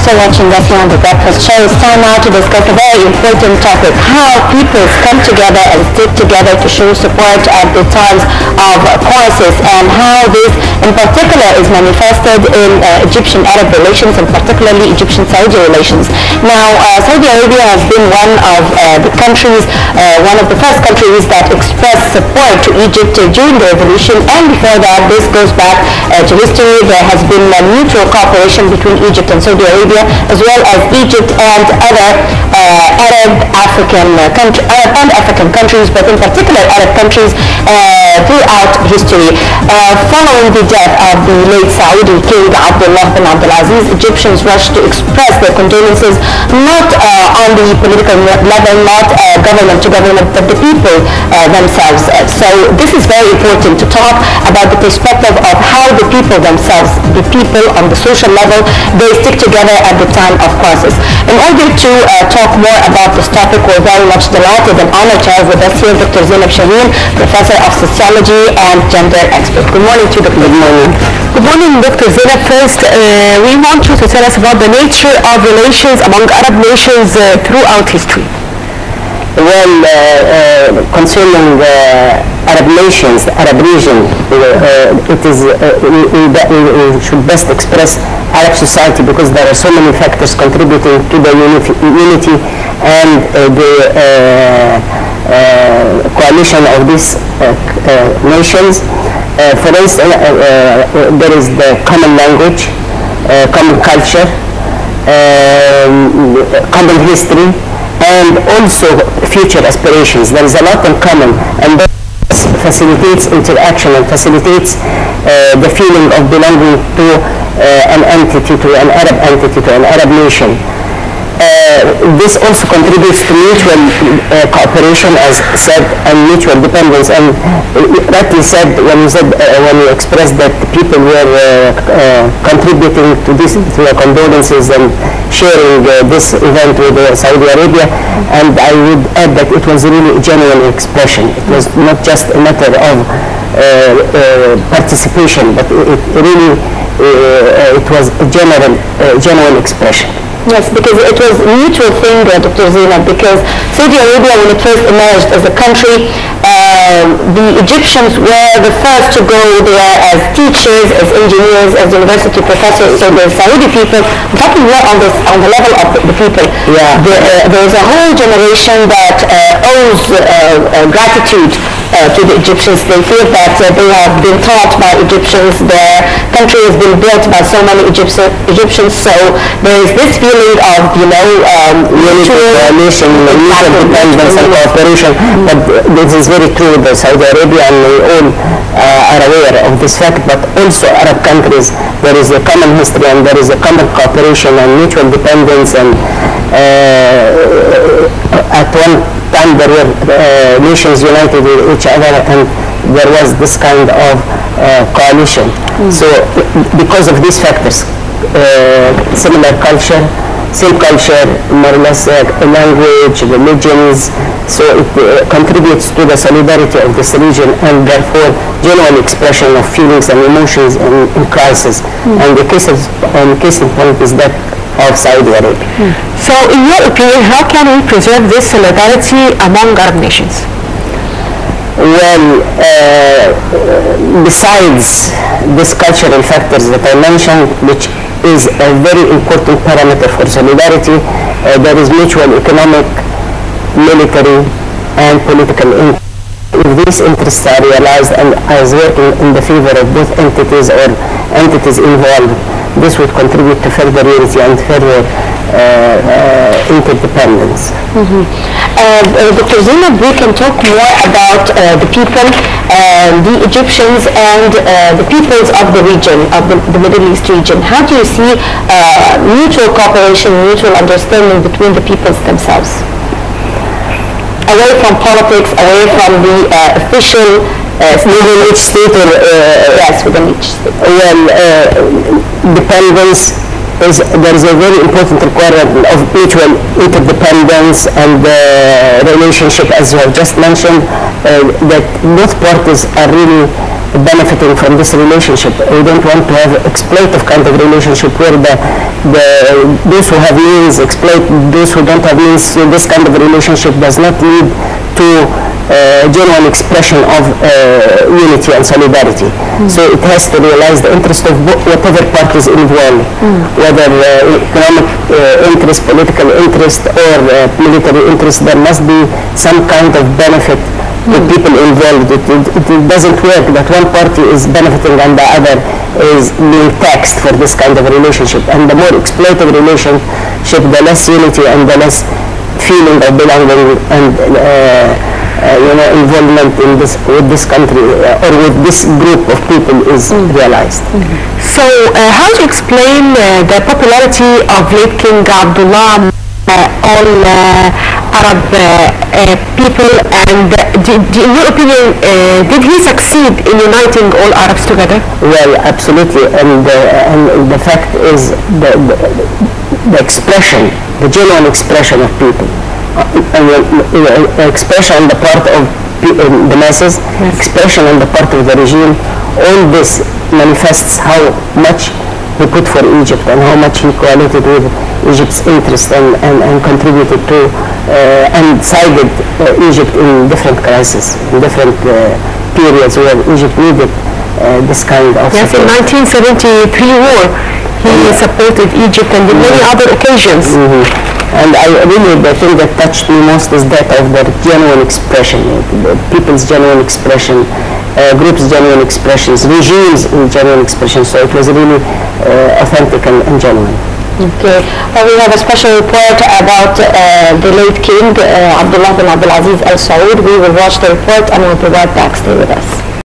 still watching us here on the Breakfast Show. It's time now to discuss a very important topic, how peoples come together and stick together to show support at the times of crisis and how this in particular is manifested in uh, Egyptian-Arab relations and particularly Egyptian-Saudi relations. Now, uh, Saudi Arabia has been one of uh, the countries, uh, one of the first countries that expressed support to Egypt during the revolution and before that this goes back uh, to history. There has been mutual cooperation between Egypt and Saudi Arabia as well as Egypt and other uh, Arab African uh, country, Arab and African countries but in particular Arab countries uh, throughout history. Uh, following the death of the late Saudi King Abdullah bin Abdulaziz, Egyptians rushed to express their condolences not uh, on the political level, not uh, government to government, but the people uh, themselves. Uh, So this is very important to talk about the perspective of how the people themselves, the people on the social level, they stick together at the time of crisis. In order to uh, talk more about this topic, we're very much delighted and honored to have with us here Dr. Zeinab Shaheen, Professor of Sociology and Gender Expert. Good morning to you, Dr. Good morning. Good morning, Dr. Zeinab. First, uh, we want you to tell us about the nature of relations among Arab nations uh, throughout history. Well, uh, uh, concerning uh, Arab nations, Arab region, it is we, we, we, should best express Arab society because there are so many factors contributing to the unity, and the uh, coalition of these uh, uh, nations. For instance, there is the common language, common culture, um, common history, and also future aspirations. There is a lot in common, and that facilitates interaction and facilitates uh, the feeling of belonging to uh, an entity, to an Arab entity, to an Arab nation. Uh, this also contributes to mutual uh, cooperation, as said, and mutual dependence. And uh, rightly said when you said uh, when you expressed that people were uh, uh, contributing to this, to the condolences and sharing this event with Saudi Arabia. And I would add that it was really a genuine expression. It was not just a matter of participation, but it, it really it was a uh, genuine expression. Yes, because it was a mutual thing, Dr. Zina, because Saudi Arabia, when it first emerged as a country, um, the Egyptians were the first to go there as teachers, as engineers, as university professors. So the Saudi people, I'm talking more on, this, on the level of the, the people. Yeah. The, uh, there's a whole generation that uh, owes uh, uh, gratitude uh, to the Egyptians. They feel that uh, they have been taught by Egyptians. Their country has been built by so many Egyptian, Egyptians. So there is this feeling of, you know, um, unity, mutual- coalition, mutual Exactly. dependence and cooperation. But this is very true with Saudi Arabia and we all uh, are aware of this fact, but also Arab countries, there is a common history and there is a common cooperation and mutual dependence and uh, at one time there were uh, nations united with each other and there was this kind of uh, coalition. So because of these factors, uh, similar culture, same culture, more or less language, religions, so it uh, contributes to the solidarity of this region and therefore genuine expression of feelings and emotions in, in crisis. And the case, of, um, case in point is that of Saudi Arabia. So, in your opinion, how can we preserve this solidarity among Arab nations? Well, uh, besides these cultural factors that I mentioned, which is a very important parameter for solidarity, uh, there is mutual economic, military, and political interests. If these interests are realized and as working in the favor of both entities or entities involved, this would contribute to further unity and further uh, uh, interdependence. Uh, uh, Dr. Zeinab, we can talk more about uh, the people, uh, the Egyptians and uh, the peoples of the region, of the, the Middle East region. How do you see uh, mutual cooperation, mutual understanding between the peoples themselves? Away from politics, away from the official uh, Within each state or uh, yes, within each state. well, uh, dependence is there is a very important requirement of mutual interdependence and uh, relationship, as you have just mentioned, uh, that both parties are really benefiting from this relationship. We don't want to have exploitative kind of relationship where the, the those who have means exploit those who don't have means. So this kind of relationship does not lead to uh, genuine expression of uh, unity and solidarity. So it has to realize the interest of whatever parties involved, whether uh, economic uh, interest, political interest, or uh, military interest. There must be some kind of benefit the people involved. It, it, it doesn't work that one party is benefiting and the other is being taxed for this kind of relationship. And the more exploitative relationship, the less unity and the less feeling of belonging and uh, uh, you know involvement in this with this country uh, or with this group of people is realized. So, uh, how do you explain uh, the popularity of late King Abdullah uh, all uh, Arab uh, uh, people and in your opinion, uh, did he succeed in uniting all Arabs together? Well, absolutely, and uh, and the fact is the, the, the expression, the genuine expression of people, uh, and, uh, uh, expression on the part of the masses, expression on the part of the regime. All this manifests how much he put for Egypt and how much he collaborated with Egypt's interest and, and, and contributed to uh, and sided uh, Egypt in different crises, in different uh, periods where Egypt needed uh, this kind of Yes, in 1973 war, he supported Egypt and in many other occasions. Mhm. And I really, the thing that touched me most is that of their genuine expression, the people's genuine expression, uh, groups' genuine expressions, regimes' genuine expressions. So it was really uh, authentic and, and genuine. Okay. Well, we have a special report about uh, the late king, uh, Abdullah bin Abdulaziz Al Saud. We will watch the report and we'll be right back. Stay with us.